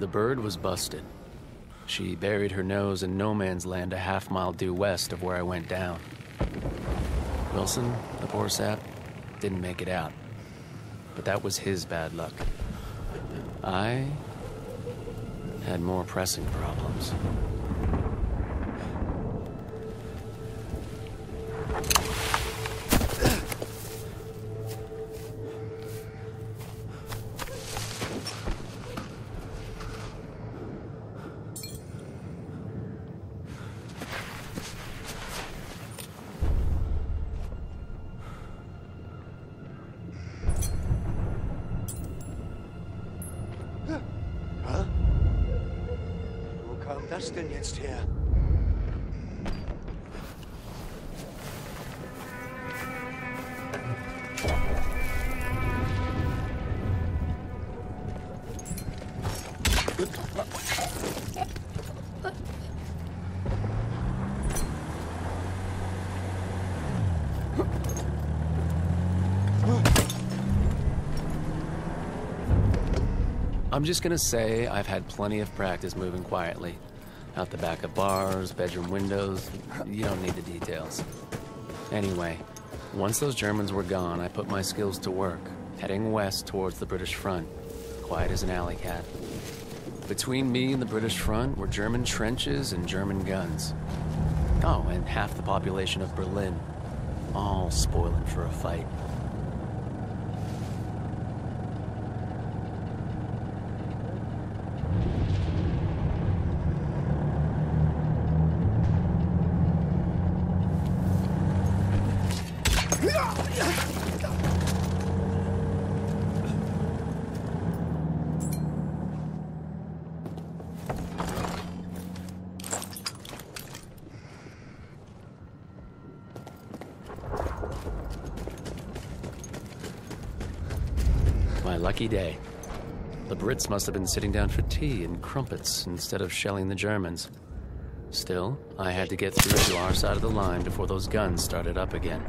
The bird was busted. She buried her nose in no man's land a half mile due west of where I went down. Wilson, the poor sap, didn't make it out. But that was his bad luck. I had more pressing problems. Denn jetzt her? I'm just gonna say I've had plenty of practice moving quietly. Out the back of bars, bedroom windows, you don't need the details. Anyway, once those Germans were gone, I put my skills to work, heading west towards the British front, quiet as an alley cat. Between me and the British front were German trenches and German guns. Oh, and half the population of Berlin, all spoiling for a fight. Must have been sitting down for tea and crumpets instead of shelling the Germans. Still, I had to get through to our side of the line before those guns started up again.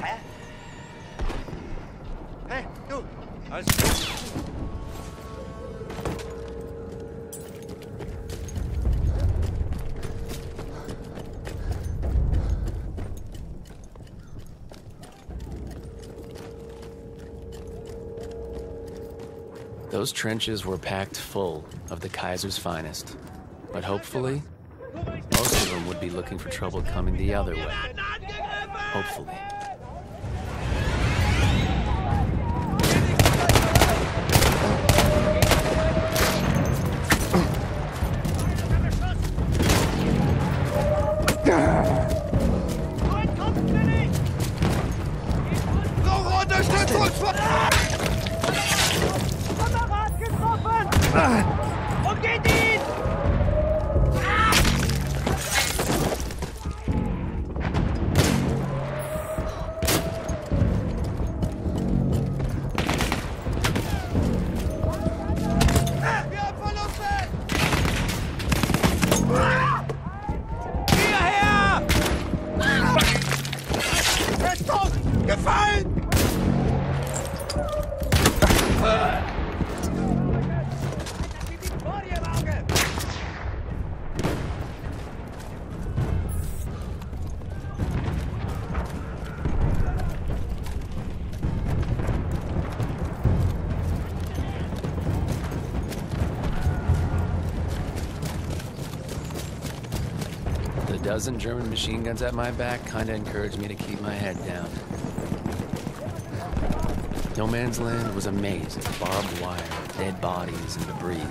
Hä? Hey, du! Those trenches were packed full of the Kaiser's finest. But hopefully, most of them would be looking for trouble coming the other way. Hopefully. Getroffen! Dozen German machine guns at my back kinda encouraged me to keep my head down. No Man's Land was a maze of barbed wire, dead bodies, and debris.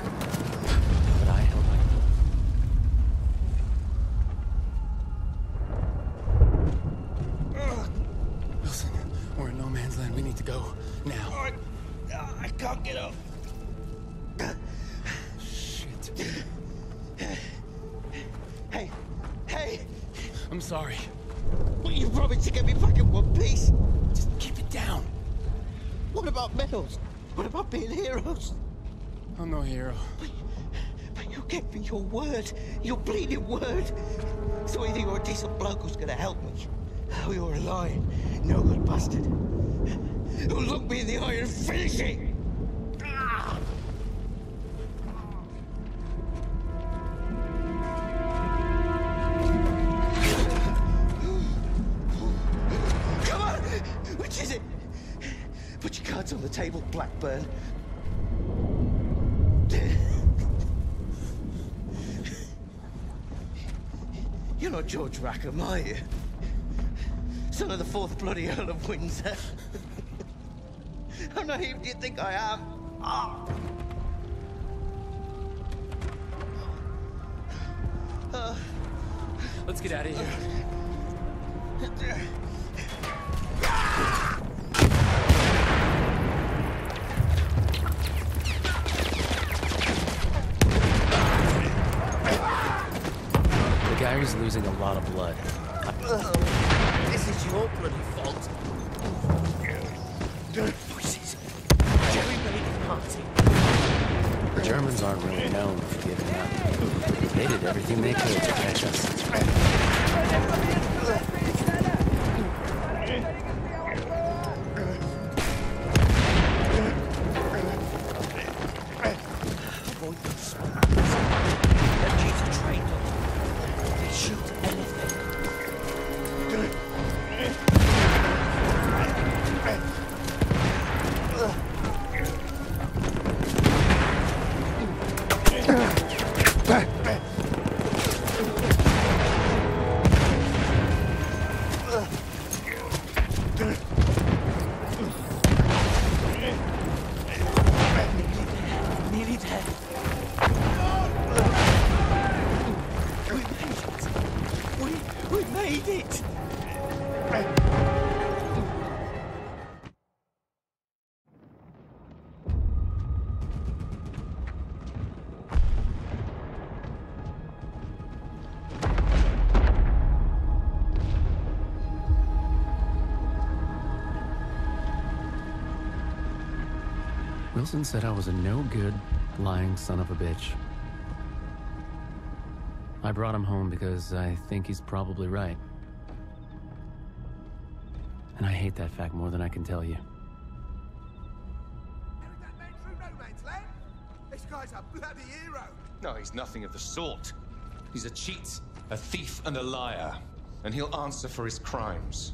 So a bloke who's gonna help me, you're a lying, no good bastard. Who'll look me in the eye and finish it. Not George Rackham, are you? Son of the fourth bloody Earl of Windsor. How naive do you think I am? Ah! Let's get out of here. The guy is losing a lot of blood. This is your bloody fault. Pussies. Jerry made the party. The Germans aren't really known for giving up. They did everything they could to catch us. 对。Wilson said I was a no good, lying son of a bitch. I brought him home because I think he's probably right. And I hate that fact more than I can tell you. Carried that man through no man's land? This guy's a bloody hero. No, he's nothing of the sort. He's a cheat, a thief, and a liar. And he'll answer for his crimes.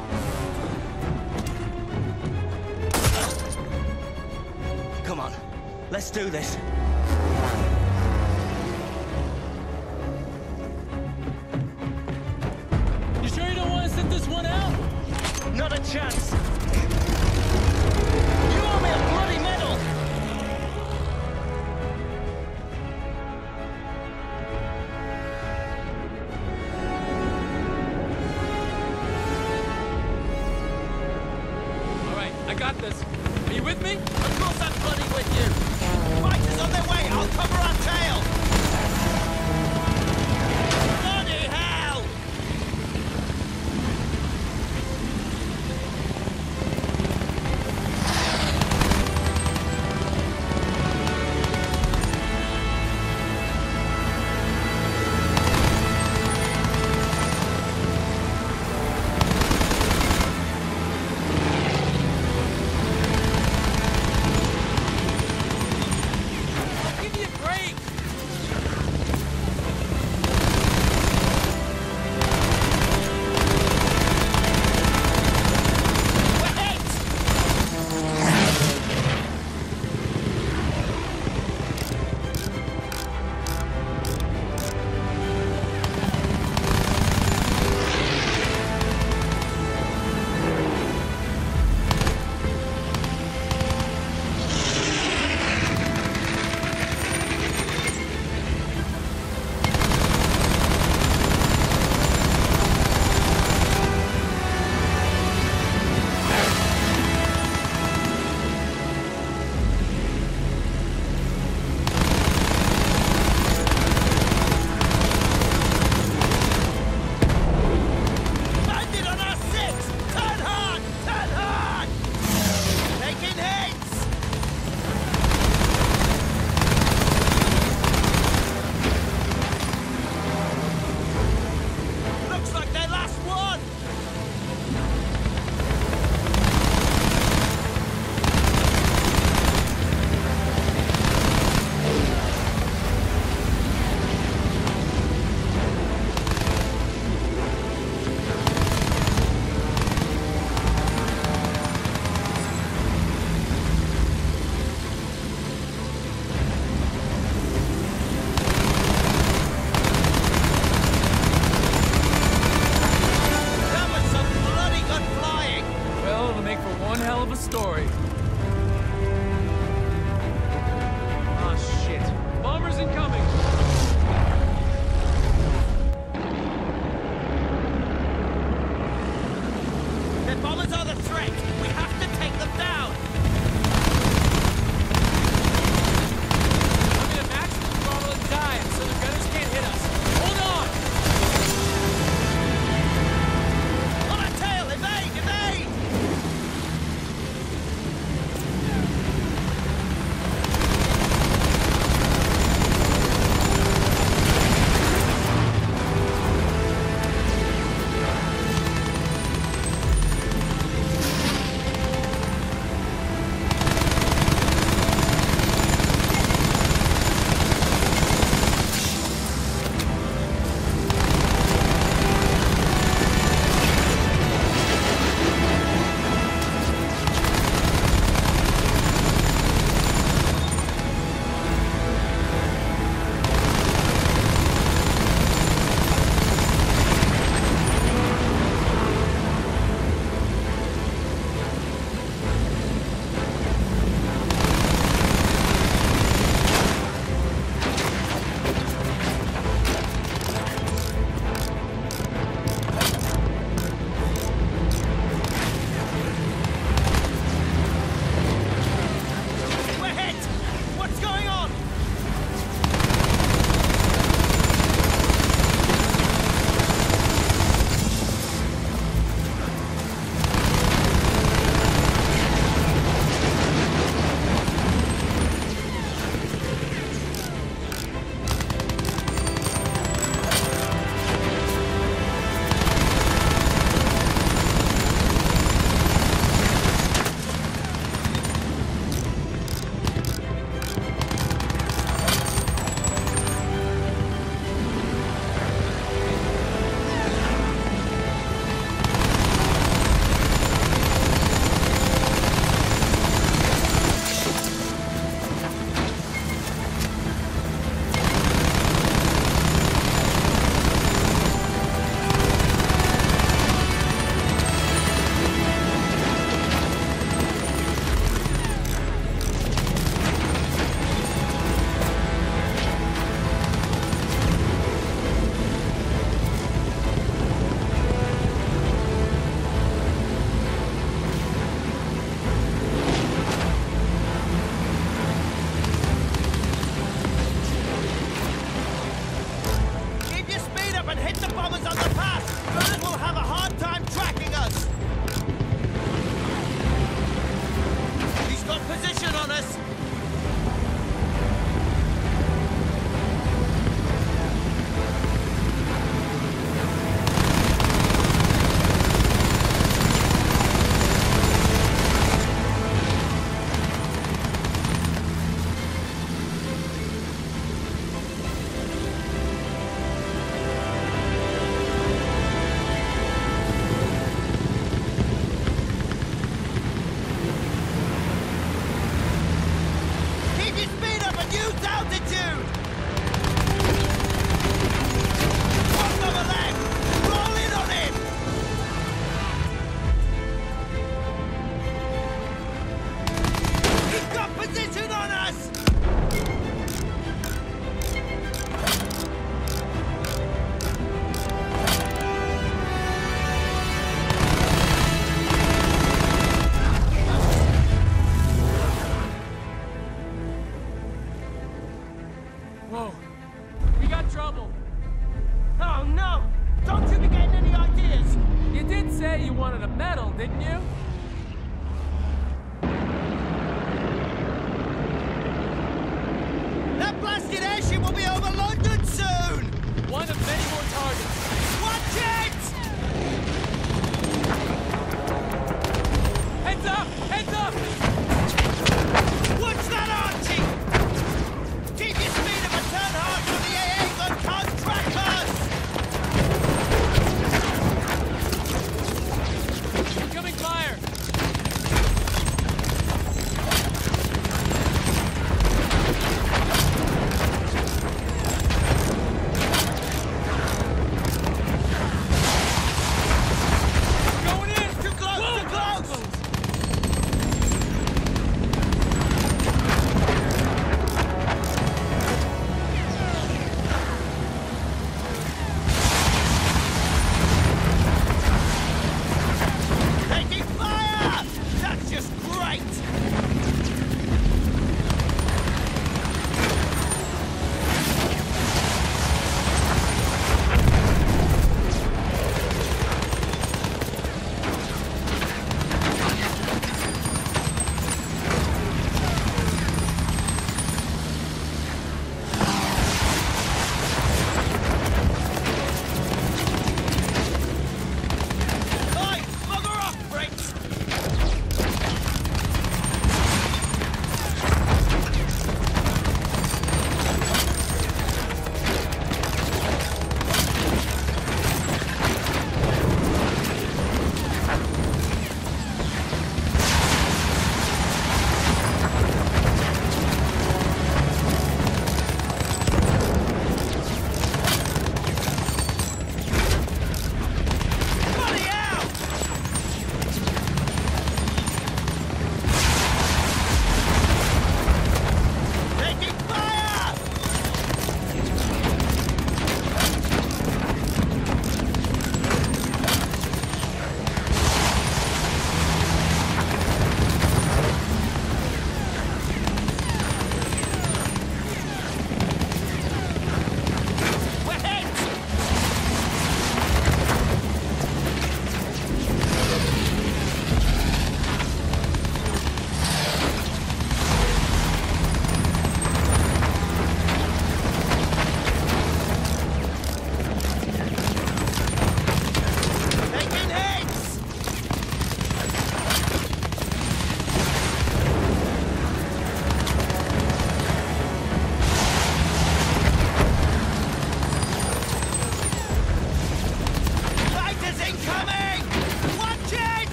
on. Let's do this. You sure you don't want to sit this one out? Not a chance.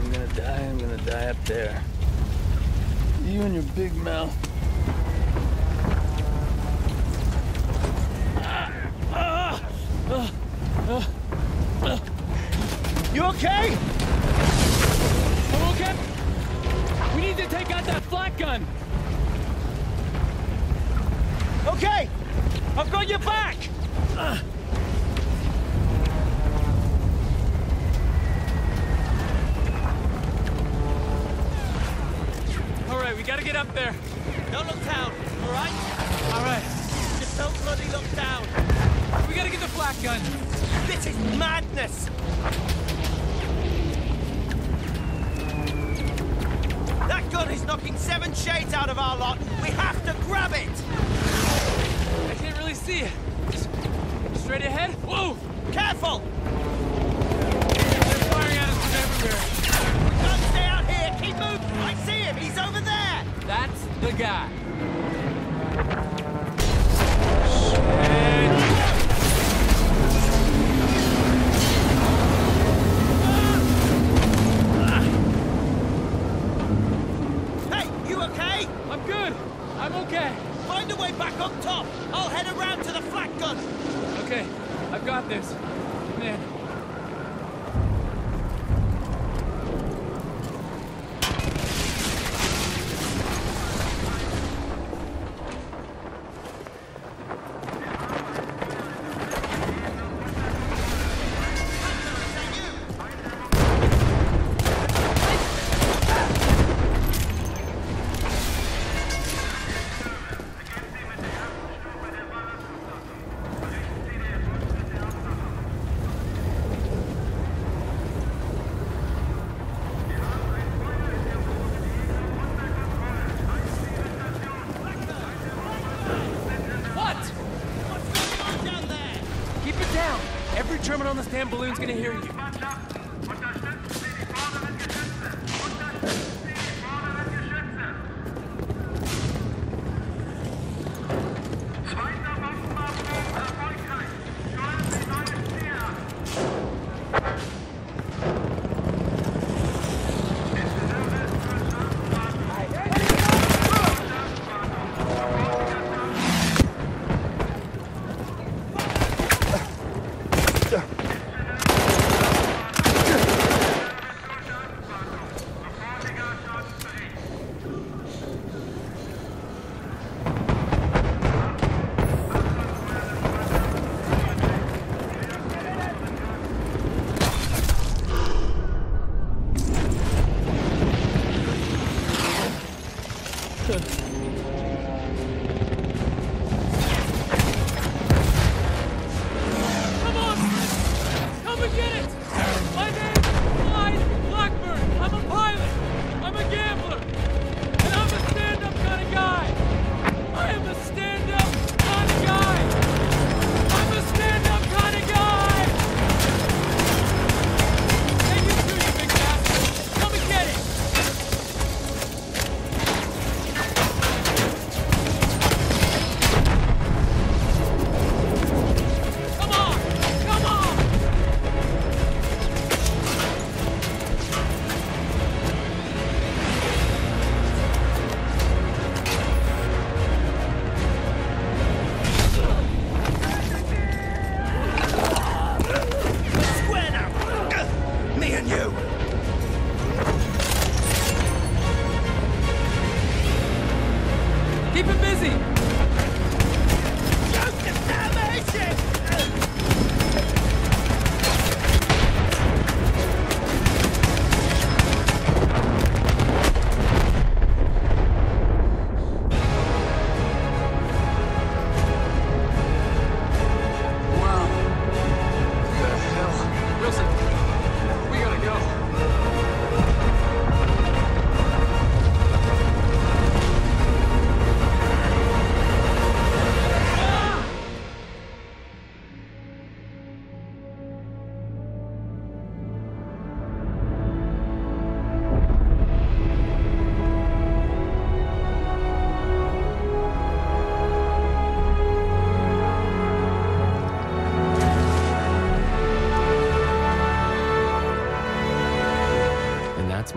I'm gonna die, I'm gonna die up there. You and your big mouth. You okay? I'm okay? We need to take out that flak gun! Okay! I've got your back! Gotta get up there. Don't look down, alright? Alright, Just don't bloody look down! we gotta get the flak gun. This is madness! That gun is knocking seven shades out of our lot! We have to grab it! I can't really see it. Straight ahead? Whoa! Careful! They're firing at us from everywhere. We can't stay out here! Keep moving! I see him! He's over there! That's the guy. Hey, you okay? I'm good. I'm okay. Find a way back up top. I'll head around to the flak gun. Okay, I've got this. Balloon's gonna hear you. Keep him busy! Shoot the